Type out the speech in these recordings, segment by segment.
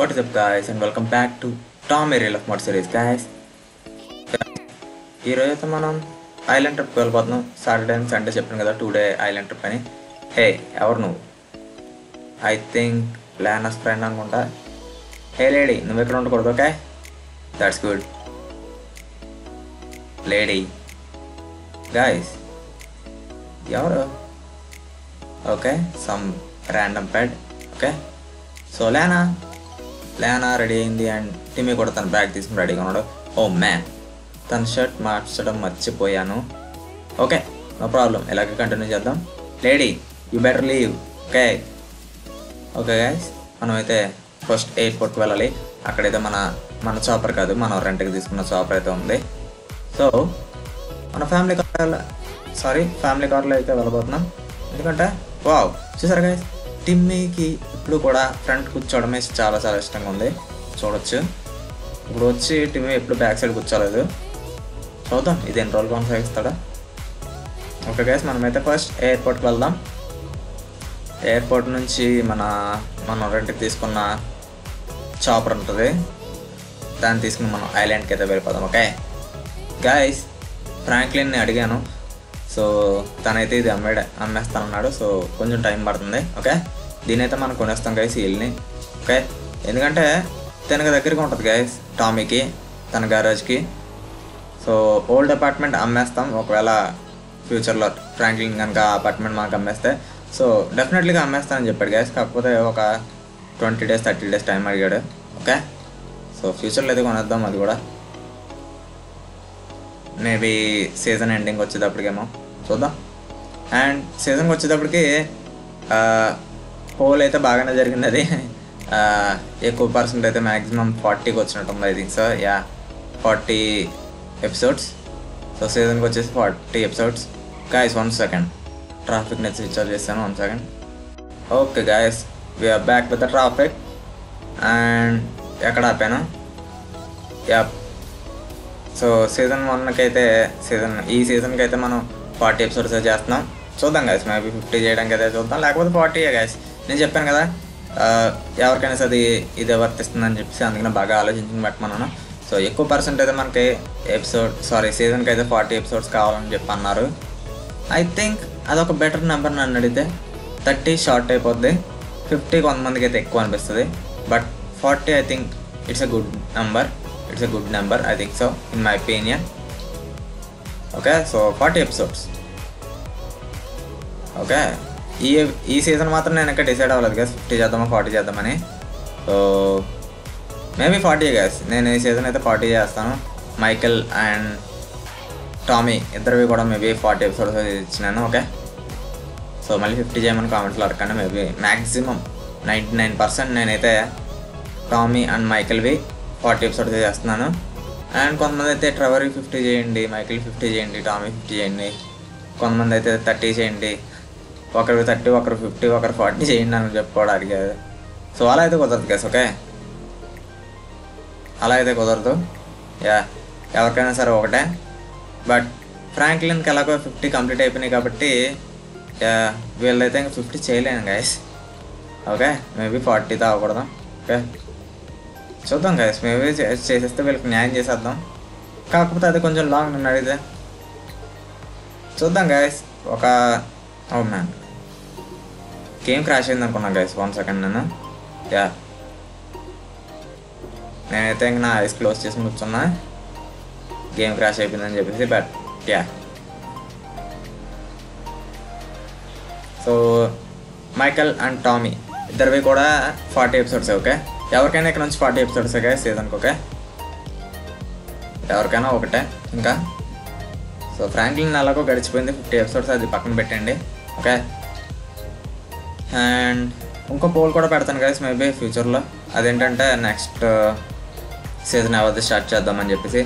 What is up guys and welcome back to Tom Ariel of Mod Series guys. ఈరోజు అయితే మనం island ట్రిప్కి వెళ్ళిపోతున్నాం సాటర్డే అండ్ సండే చెప్పాను కదా టూ డే ఐలాండ్ ట్రిప్ అని. హే ఎవరు నువ్వు? ఐ థింక్ ప్లానర్స్ ఫ్రెండ్ అనుకుంటా. హే లేడీ నువ్వు ఎక్కడ ఉండకూడదు okay that's good lady guys ఎవరు? Okay some random pad okay so Lena ready అయింది అండ్ టిమీ కూడా తన బ్యాగ్ తీసుకుని రెడీగా ఉన్నాడు. ఓ మ్యాన్ తన షర్ట్ మార్చడం మర్చిపోయాను. Okay no problem. ఇలాగే కంటిన్యూ చేద్దాం. Lady you better leave. Okay. Okay guys మనమైతే ఫస్ట్ ఎయిర్పోర్ట్కి వెళ్ళాలి. అక్కడైతే మన మన చాపర్ కాదు మనం రెంట్కి తీసుకున్న చాపర్ అయితే ఉంది. సో మన ఫ్యామిలీ కార్ సారీ ఫ్యామిలీ కార్లో అయితే వెళ్ళబోతున్నాం. ఎందుకంటే వావ్ చూసారు గైస్? టిమ్మీకి ఇప్పుడు కూడా ఫ్రంట్ కూర్చోవడమే చాలా చాలా ఇష్టంగా ఉంది. చూడొచ్చు. ఇప్పుడు వచ్చి టిమ్మీ ఎప్పుడు బ్యాక్ సైడ్ కూర్చోలేదు. చూద్దాం ఇది ఎన్ని రోజులు కొనసాగిస్తాడా ఓకే గైస్ మనమైతే ఫస్ట్ ఎయిర్పోర్ట్కి వెళ్దాం. ఎయిర్పోర్ట్ నుంచి మన మనం రెంట్కి తీసుకున్న చాపర్ ఉంటుంది. దాన్ని తీసుకుని మనం ఐలాండ్కి అయితే వెళ్ళిపోదాం ఓకే గాయస్ ఫ్రాంక్లిన్ని అడిగాను. సో తనైతే ఇది అమ్మేడ అమ్మేస్తానన్నాడు. సో కొంచెం టైం పడుతుంది. ఓకే? దీని అయితే మనం కొనేస్తాం గైస్ వీళ్ళని ఓకే? ఎందుకంటే తనకు దగ్గరగా ఉంటుంది గైస్ టామీకి తన గ్యారేజ్కి సో ఓల్డ్ అపార్ట్మెంట్ అమ్మేస్తాం. ఒకవేళ ఫ్యూచర్లో ఫ్రాంక్లిన్ కనుక అపార్ట్మెంట్ మనకు అమ్మేస్తే. సో డెఫినెట్లీగా అమ్మేస్తానని చెప్పాడు గైస్ కాకపోతే ఒక twenty days thirty days time అడిగాడు. ఓకే? సో ఫ్యూచర్లో అయితే కొనేద్దాం అది కూడా. మేబీ సీజన్ ఎండింగ్ వచ్చేటప్పటికేమో చూద్దాం. అండ్ సీజన్కి వచ్చేటప్పటికి పోల్ అయితే బాగానే జరిగింది అది ఎక్కువ పర్సెంట్ అయితే మ్యాక్సిమం ఫార్టీకి వచ్చినట్టు ఉంది I think so ya forty episodes. So సీజన్కి వచ్చేసి forty episodes. Guys one second traffic నేను స్విచ్ ఆఫ్ చేస్తాను one second okay guys we're back with the traffic and ఎక్కడ ఆపాను? యా సో సీజన్ వన్కి అయితే సీజన్ ఈ సీజన్కి అయితే మనం ఫార్టీ ఎపిసోడ్స్ చేస్తున్నాం. చూద్దాం గైస్ మేబీ ఫిఫ్టీ చేయడానికి అయితే చూద్దాం. లేకపోతే ఫార్టీ గాయస్ నేను చెప్పాను కదా ఎవరికైనా సరే అది ఇదే వర్తిస్తుందని చెప్పేసి అందుకని బాగా ఆలోచించింది పెట్టమన్నాను సో ఎక్కువ పర్సెంట్ అయితే మనకి ఎపిసోడ్ సారీ సీజన్కి అయితే ఫార్టీ ఎపిసోడ్స్ కావాలని చెప్పి అన్నారు. ఐ థింక్ అదొక బెటర్ నెంబర్ నన్ను అడిగితే థర్టీ షార్ట్ అయిపోద్ది. ఫిఫ్టీ కొంతమందికి అయితే ఎక్కువ అనిపిస్తుంది. But forty I think it's a good number it's a good number I think so in my opinion. Okay so forty episodes okay ఈ ఈ సీజన్ మాత్రం నేను ఇంకా డిసైడ్ అవ్వలేదు గ్యాస్ ఫిఫ్టీ చేద్దామా ఫార్టీ చేద్దామని. సో మేబీ ఫార్టీ గ్యాస్ నేను ఈ సీజన్ అయితే ఫార్టీ చేస్తాను. మైకెల్ అండ్ టామీ ఇద్దరివి కూడా మేబీ ఫార్టీ ఎపిసోడ్స్ ఇచ్చినాను ఓకే సో మళ్ళీ ఫిఫ్టీ చేయమని కామెంట్స్లో అడగండి maybe maximum ninety nine percent నేనైతే టామీ అండ్ మైకెల్వి ఫార్టీ ఎపిసోడ్స్ చేస్తున్నాను. అండ్ కొంతమంది అయితే ట్రెవర్ ఫిఫ్టీ చేయండి మైకిల్ ఫిఫ్టీ చేయండి టామీ ఫిఫ్టీ చేయండి కొంతమంది అయితే థర్టీ చేయండి ఒకరు థర్టీ ఒకరు ఫిఫ్టీ ఒకరు ఫార్టీ చేయండి అని చెప్పుకోవడం అడిగారు. సో అలా అయితే కుదరదు కేసు ఓకే అలా అయితే కుదరదు. యా ఎవరికైనా సరే ఒకటే. బట్ ఫ్రాంక్లిన్కి ఎలాగో ఫిఫ్టీ కంప్లీట్ అయిపోయినాయి కాబట్టి యా వీళ్ళైతే ఇంకా ఫిఫ్టీ చేయలేను గైస్ ఓకే మేబీ ఫార్టీతో అవ్వకూడదు. ఓకే చూద్దాం గైస్ మేబీ చేసేస్తే వీళ్ళకి న్యాయం చేసేద్దాం. కాకపోతే అది కొంచెం లాంగ్ నన్ను అడిగితే చూద్దాం గైస్ ఒక ఓ మ్యాన్ గేమ్ క్రాష్ అయింది అనుకున్నాను గైస్ వన్ సెకండ్ నేను. యా నేనైతే ఇంక నా ఐస్ క్లోజ్ చేసి కూర్చున్నా. గేమ్ క్రాష్ అయిపోయిందని చెప్పేసి but ya so Michael and Tommy ఇద్దరివి కూడా ఫార్టీ ఎపిసోడ్స్ ఓకే ఎవరికైనా ఇక్కడ నుంచి ఫార్టీ ఎపిసోడ్స్ గైస్ సీజన్కి ఓకే ఎవరికైనా ఒకటే ఇంకా? సో ఫ్రాంక్లిన్ అలాగో గడిచిపోయింది ఫిఫ్టీ ఎపిసోడ్స్ అది పక్కన పెట్టండి ఓకే అండ్ ఇంకో పోల్ కూడా పెడతాను గైస్ మేబీ ఫ్యూచర్లో అదేంటంటే నెక్స్ట్ సీజన్ uh, ఎవరిది స్టార్ట్ చేద్దామని చెప్పేసి.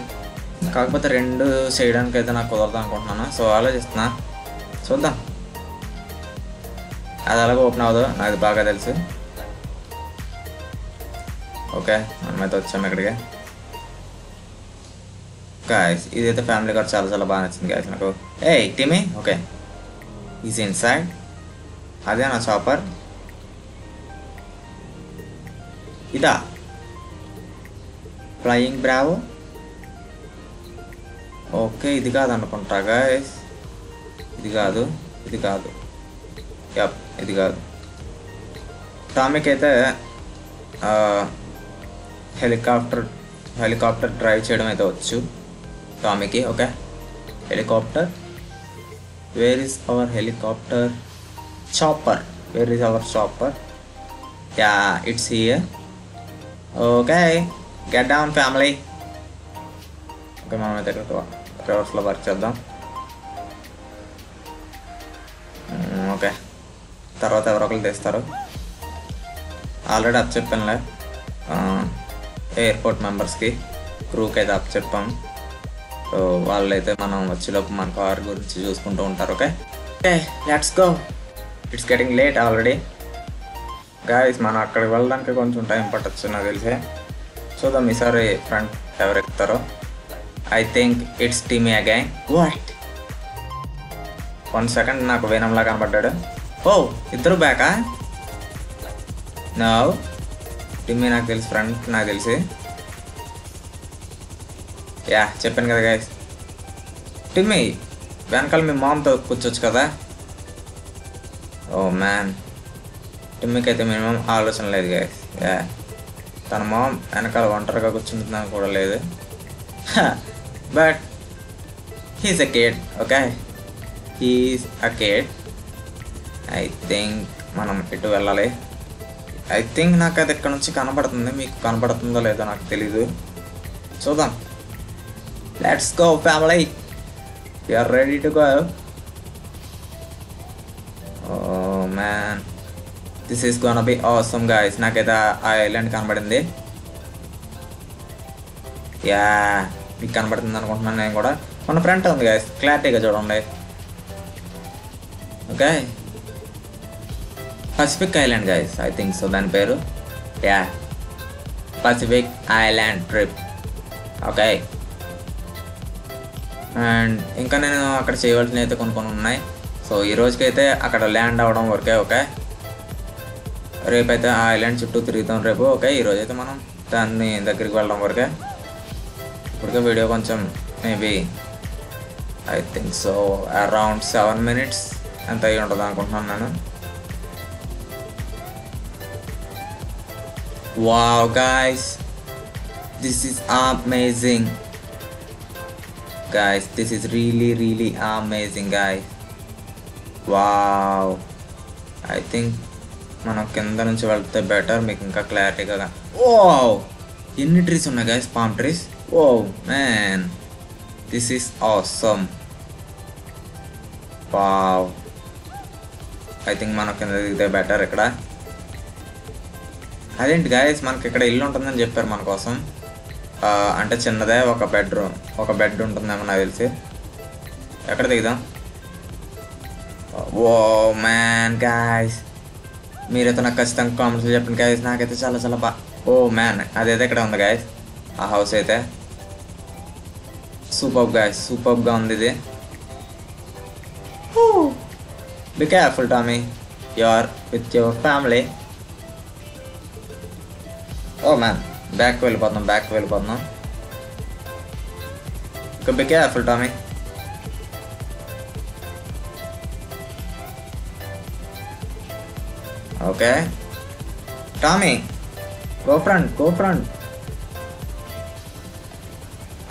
కాకపోతే రెండు చేయడానికి అయితే నాకు కుదరదు అనుకుంటున్నాను. సో ఆలోచిస్తున్నా. చూద్దాం. అది అలాగే ఓపెన్ అవ్వదు నాకు బాగా తెలుసు. ఓకే మనమైతే వచ్చాము ఇక్కడికి. గాయస్ ఇదైతే ఫ్యామిలీ కార్డ్ చాలా చాలా బాగా నచ్చింది గాయస్ నాకు. Hey Timmy okay is inside అదే నా చాపర్ ఇదా. ఫ్లయింగ్ బ్రావో ఓకే ఇది కాదు అనుకుంటా గాయస్ ఇది కాదు ఇది కాదు. యప్ ఇది కాదు. టామిక్ అయితే uh, హెలికాప్టర్ హెలికాప్టర్ డ్రైవ్ చేయడం అయితే వచ్చు. టామీకి okay helicopter where is our helicopter chopper where is our chopper ya it's here okay get down family okay మనం అయితే ఇక్కడ రివర్స్లో వర్క్ చేద్దాం. మ్మ్, ఓకే తర్వాత ఎవరో ఒకరు తెస్తారు. Already up చెప్పానులే. ఎయిర్పోర్ట్ మెంబర్స్కి క్రూకి అయితే అప్ చెప్పాం సో వాళ్ళైతే మనం వచ్చేలోపు మన కార్ గురించి చూసుకుంటూ ఉంటారు okay? Okay let's go. It's getting late already. Guys మనం అక్కడికి వెళ్ళడానికి కొంచెం టైం పట్టచ్చు నాకు తెలిసే. చూద్దాం ఈసారి ఫ్రంట్ ఎవరు ఎక్కుతారో. I think it's Timmy again. What? One second నాకు వేనంలా కనపడ్డాడు ఓ ఇద్దరు బ్యాకా? నవ్ టిమ్మీ నాకు తెలుసు ఫ్రెండ్ నాకు తెలిసి. యా చెప్పాను కదా గాయస్ టిమ్మి వెనకాల మీ మామ్తో కూర్చోచ్చు కదా? Oh, ఓ మ్యాన్ టిమ్మీకి అయితే మినిమం ఆలోచన లేదు గాయస్ యా. తన మామ్ వెనకాల ఒంటరిగా కూర్చుంటుందని కూడా లేదు. But he's scared okay he's scared I think మనం ఇటు వెళ్ళాలి? ఐ థింక్ నాకు అది ఇక్కడ నుంచి కనబడుతుంది. మీకు కనబడుతుందో లేదో నాకు తెలీదు. చూద్దాం. Let's go family are ready to go man this is gonna be awesome guys నాకైతే ఆ ఐలాండ్ కనబడింది. యా మీకు కనబడుతుంది అనుకుంటున్నాను నేను కూడా. మన ఫ్రంట్ ఉంది గాయస్ క్లారిటీగా చూడండి. Okay Pacific island guys I think so దాని పేరు? Yeah Pacific island trip okay and ఇంకా నేను అక్కడ చేయవలసినవి అయితే కొన్ని కొన్ని ఉన్నాయి. సో ఈ రోజుకైతే అక్కడ ల్యాండ్ అవ్వడం వరకే ఓకే రేపైతే ఆ ఐలాండ్ చుట్టూ తిరుగుతాం రేపు ఓకే ఈ అయితే మనం దాన్ని దగ్గరికి వెళ్ళడం వరకే. ఇప్పటికే వీడియో కొంచెం maybe I think so around seven minutes ఎంత అయ్యి ఉంటుంది అనుకుంటున్నాను నేను. Wow, guys, this is amazing. Guys, this is really, really amazing, guys. Wow. I think మనం కింద నుంచి వెళ్తే బెటర్ మీకు ఇంకా క్లారిటీగా ఓ ఎన్ని ట్రీస్ ఉన్నాయి guys palm trees oh man this is awesome wow I think మనం కింద దిగితే బెటర్ ఇక్కడ. అదేంటి గాయస్ మనకి ఇక్కడ ఇల్లు ఉంటుందని చెప్పారు మన కోసం. అంటే చిన్నదే ఒక బెడ్రూమ్ ఒక బెడ్ ఉంటుందేమో నాకు తెలిసి. ఎక్కడ దిగుదాం? ఓ మ్యాన్ గాయస్ మీరైతే నాకు ఖచ్చితంగా కామెంట్స్ చెప్పండి గాయస్ నాకైతే చాలా చాలా బా ఓ మ్యాన్ అదైతే ఇక్కడ ఉంది గాయస్ ఆ హౌస్ అయితే. సూపర్ గాయస్ సూపర్గా ఉంది ఇది. Be careful Tommy you are with your family oh man back వెళ్ళిపోతున్నాం బ్యాక్ వెళ్ళిపోతున్నాం ఇంకా be careful Tommy okay Tommy go front go front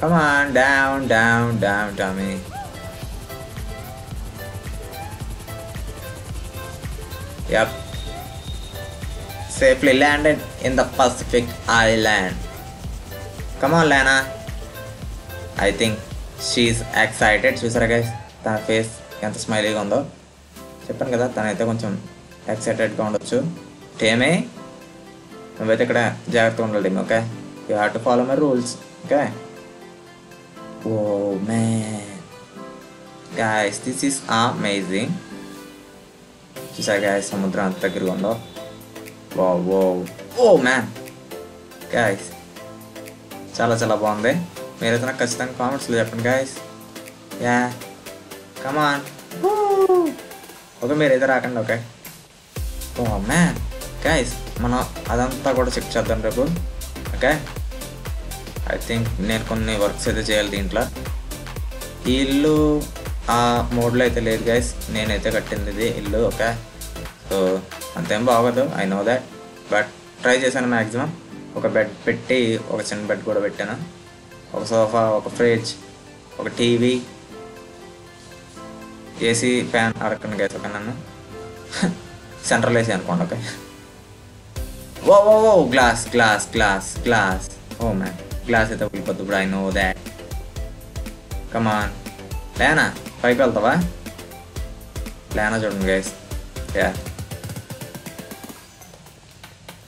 come on down down down Tommy yup safely landed in the Pacific Island. Come on, Lana. I think she's excited. చూసారా guys తన face ఎంత స్మైలీగా ఉందో. చెప్పాను కదా తనైతే కొంచెం ఎక్సైటెడ్గా ఉండొచ్చు. టేమే నువ్వైతే ఇక్కడ జాగ్రత్తగా ఉండాలి Tim okay you have to follow my rules okay oh my guys this is amazing చూసా గాయస్ సముద్రం అంత దగ్గరగా ఉందో. వా వో ఓ మ్యాన్ గాయస్ చాలా చాలా బాగుంది. మీరైతే నాకు ఖచ్చితంగా కామెంట్స్లో చెప్పండి గాయస్ యా కమాన్ ఓకే మీరైతే రాకండి ఓకే ఓ మ్యాన్ గాయస్ మనం అదంతా కూడా చెక్ చేద్దాం రేపు. ఓకే ఐ థింక్ నేను కొన్ని వర్క్స్ అయితే చేయాలి దీంట్లో. ఈ ఇల్లు ఆ మోడ్లో అయితే లేదు గైస్ నేనైతే కట్టింది ఇది ఇల్లు ఓకే సో అంతేం బాగోదు I know that but try చేశాను మ్యాక్సిమం ఒక బెడ్ పెట్టి ఒక చిన్న బెడ్ కూడా పెట్టాను. ఒక సోఫా ఒక ఫ్రిడ్జ్ ఒక టీవీ ఏసీ ఫ్యాన్ అడగండి గైస్ ఒక నన్ను సెంట్రల్ ఏసీ అనుకోండి okay oh oh oh glass glass glass glass oh man glass అయితే వెళ్ళిపోద్దు ఇప్పుడు ఐ నో దాట్ కమాన్ లేనా పైకి వెళ్తావా? లేనా చూడండి guys yeah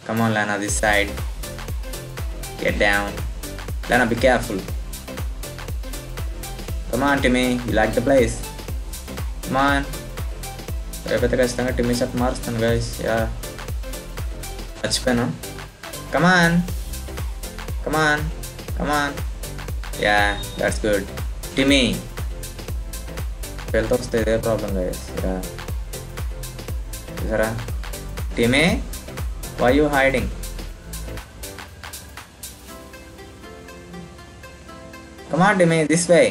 come on Lena this side get down Lena be careful come on Timmy you like the place come on రేపైతే ఖచ్చితంగా టిమీ షర్ట్ మారుస్తాను గైస్ యా మర్చిపోయాను come on come on come on yeah that's good Timmy వెళ్తూ వస్తే ఇదే problem guys yeah చూసారా Timmy why you hiding come on Timmy this way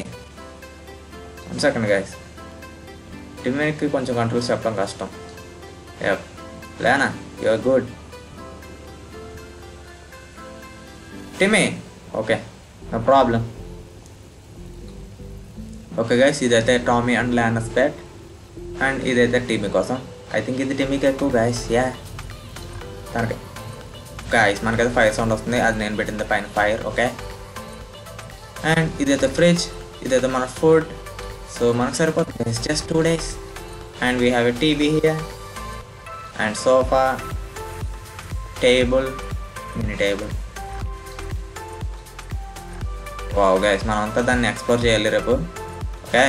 one second guys టిమీకి కొంచెం controls చెప్పడం కష్టం yup Lena you're good Timmy okay no problem okay guys ఇదైతే Tommy and Lena's pet and ఇదైతే Timmy కోసం I think ఇది టీమీకి ఎక్కువ guys yeah తనకి గాయస్ మనకైతే ఫైర్ సౌండ్ వస్తుంది. అది నేను పెట్టింది పైన ఫైర్ ఓకే అండ్ ఇదైతే ఫ్రిడ్జ్ ఇదైతే మన ఫుడ్ సో మనకు సరిపోతుంది. It's just two days and we have a TV here and sofa table mini table wow guys మనం అంతా దాన్ని ఎక్స్ప్లోర్ చేయాలి రేపు. ఓకే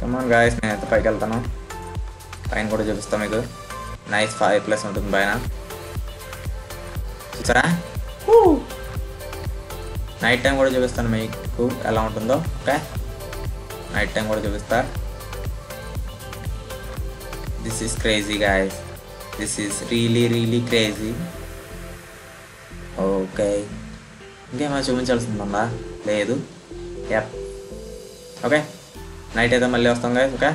కమాన్ గాయస్ నేనైతే పైకి వెళ్తాను. పైన కూడా చూపిస్తాను మీకు. నైస్ ఫైవ్ ప్లస్ ఉంటుంది పైన చూసారా? నైట్ టైం కూడా చూపిస్తాను మీకు. ఎలా ఉంటుందో ఓకే? నైట్ టైం కూడా చూపిస్తా. This is crazy guys this is really really crazy okay. ఇంకేమైనా చూపించాల్సిందా లేదు. Yup okay. నైట్ అయితే మళ్ళీ వస్తాం గాయస్ ఓకే?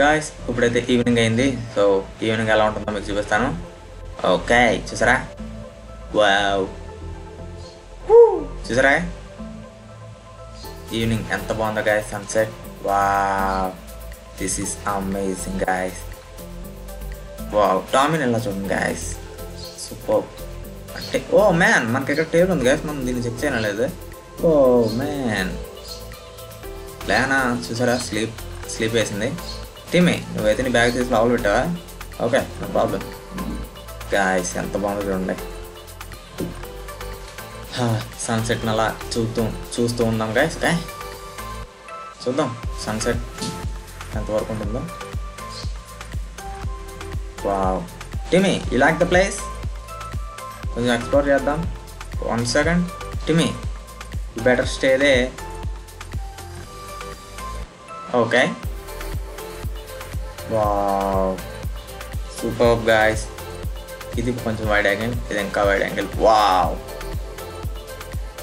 గాయస్ ఇప్పుడైతే ఈవినింగ్ అయింది. సో ఈవినింగ్ ఎలా ఉంటుందో మీకు చూపిస్తాను. ఓకే చూసారా? వావ్ చూసారా? ఈవినింగ్ ఎంత బాగుందో guys sunset wow this is amazing guys wow టామిన్ ఎలా చూడండి గాయస్ సూపర్ అంటే ఓ మ్యాన్ మనకి ఇక్కడ టేబుల్ ఉంది గాయస్ మనం దీన్ని చెక్ లేదు. ఓ మ్యాన్ లేనా చూసారా? స్లీప్ స్లీప్ వేసింది. టీమే నువ్వైతే నీ బ్యాగ్ తీసి లోపల పెట్టావా? ఓకే నో ప్రాబ్లం గాయస్ ఎంత బాగుంది చూడండి. సన్సెట్ని అలా చూస్తూ చూస్తూ ఉన్నాం గాయస్ ఓకే eh? చూద్దాం సన్సెట్ ఎంతవరకు ఉంటుందో. Wow Timmy you like the place కొంచెం ఎక్స్ప్లోర్ చేద్దాం. One second Timmy better stay there okay wow super guys ఇది కొంచెం వైడ్ యాంగిల్ ఇది ఇంకా వైడ్ యాంగిల్ వావ్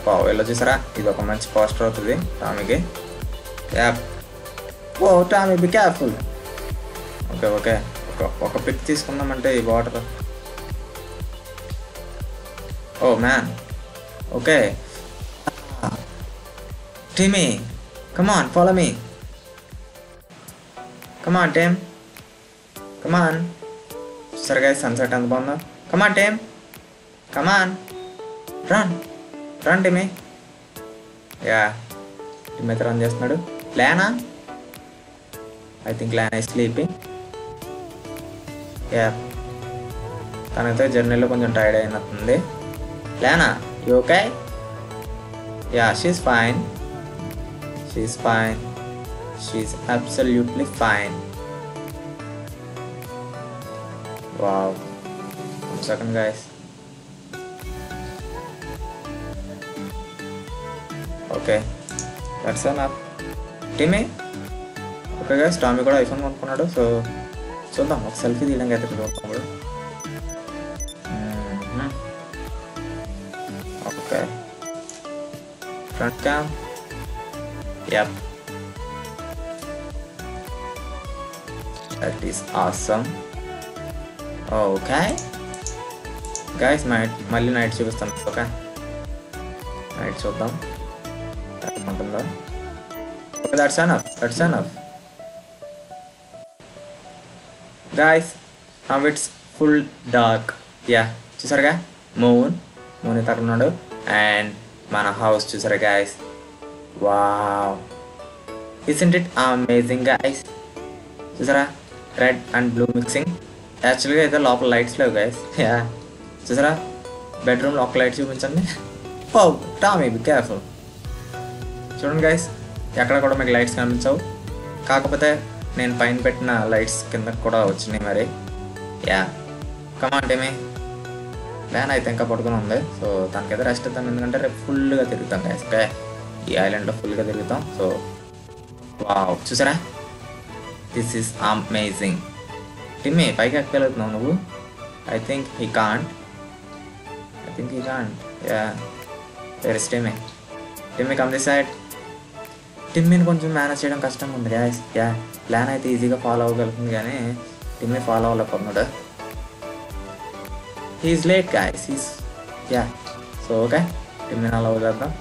వావ్ ఎలా చూసారా ఇది ఒక మంచి పోస్టర్ అవుతుంది టామీకి yup oh Tommy be careful okay okay ఒక ఒక పిక్ తీసుకుందామంటే ఈ water oh man okay Timmy come on follow me come on Tim come on సరిగా సన్సెట్ ఎంత బాగుందో. Come on Tim come on run run Timmy yeah Tim అయితే run చేస్తున్నాడు. Lena I think Lena sleeping yeah తనైతే జర్నీలో కొంచెం tired అయినట్టుంది. Lena you okay yeah she's fine she's fine she's absolutely fine Wow. One second guys. Okay that's map Timmy okay గా స్టామి కూడా iPhone కొనుక్కున్నాడు సో చూద్దాం ఒక సెల్ఫీ తీయడానికి అయితే చూద్దాం కూడా okay front cam yup that is awesome okay guys night మళ్ళీ నైట్ చూపిస్తాను ఓకే నైట్ చూద్దాం. ఉంటుందో okay that's enough that's enough guys now it's full dark yeah చూసారుగా? మూన్ మూన్ తరగ ఉన్నాడు. అండ్ మన హౌస్ చూసారా guys wow isn't it amazing guys చూసారా? రెడ్ అండ్ బ్లూ మిక్సింగ్ యాక్చువల్గా అయితే లోపల లైట్స్ లేవు గాయస్ యా. చూసారా? బెడ్రూమ్లో ఒక లైట్ చూపించండి. ఓ టామీ బి కేర్ఫుల్ చూడండి గైస్ ఎక్కడ కూడా మీకు లైట్స్ కనిపించవు. కాకపోతే నేను పైన పెట్టిన లైట్స్ కింద కూడా వచ్చినాయి మరి. యా. కమాంటేమి టేమే అయితే ఇంకా పడుకుని ఉంది. సో దానికైతే రెస్ట్ ఇద్దాం. ఎందుకంటే రేపు ఫుల్గా తిరుగుతాం గైస్ ఓకే ఈ ఐలాండ్లో ఫుల్గా తిరుగుతాం. So wow. చూసారా? దిస్ ఈస్ అమేజింగ్ టిమ్మే పైకి ఎక్కగలుగుతున్నావు నువ్వు? I think he can't I think he can't yeah Timmy Timmy come this side టిమ్మిని కొంచెం మేనేజ్ చేయడం కష్టంగా ఉంది గ్యాస్ యా ప్లాన్ అయితే ఈజీగా ఫాలో అవ్వగలుగుతుంది కానీ Timmy follow అవ్వలేకపోతున్నాడు he is late guys he's yeah so okay టిమ్మిని అలా వదిలేద్దాం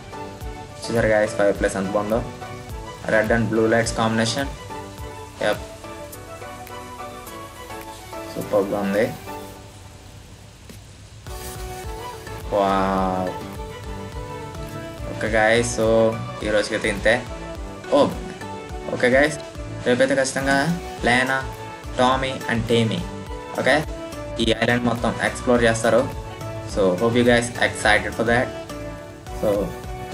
చూసారు గాయస్ ఫైవ్ ప్లస్ ఎంత బాగుందో. Red and blue lights combination yeah సూపర్గా ఉంది వావ్ ఓకే గాయస్ సో ఈ రోజుకైతే ఇంతే ఓ ఓకే గాయస్ రేపైతే ఖచ్చితంగా Lena Tommy and Timmy okay ఈ ఐలాండ్ మొత్తం ఎక్స్ప్లోర్ చేస్తారు. So hope you guys excited for that so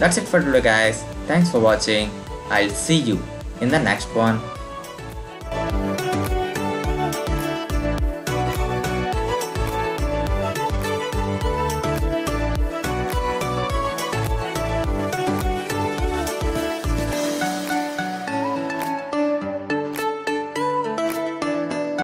that's it for today guys thanks for watching I see you in the next one